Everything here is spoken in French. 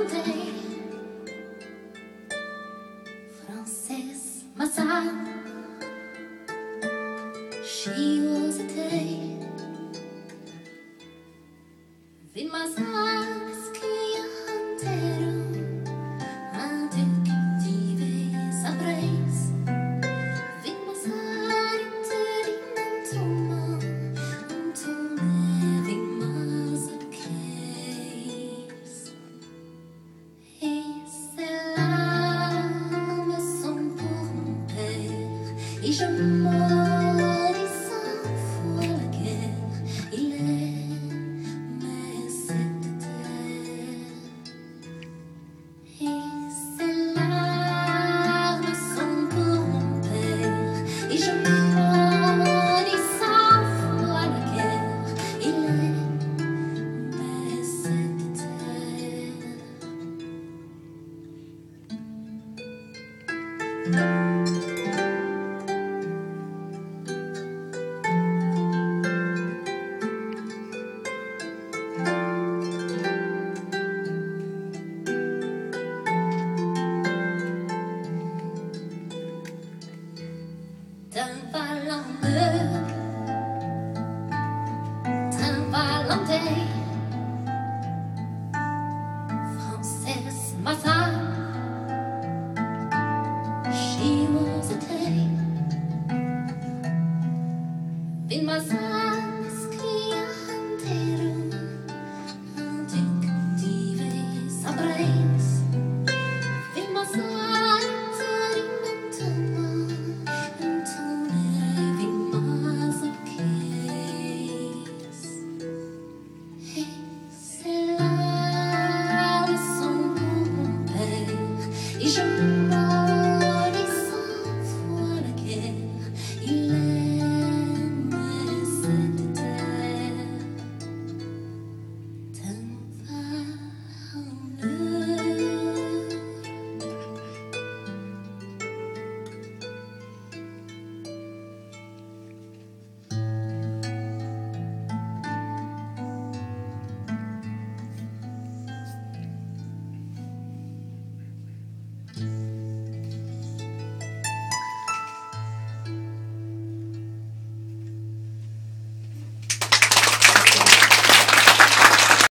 Hollandais, Frances son She was a day in my son. Et je maudis cent fois la guerre Il aimait cette terre Et ces larmes sont pour mon père Et je maudis cent fois la guerre Il aimait cette terre my son, She was a tape in my son.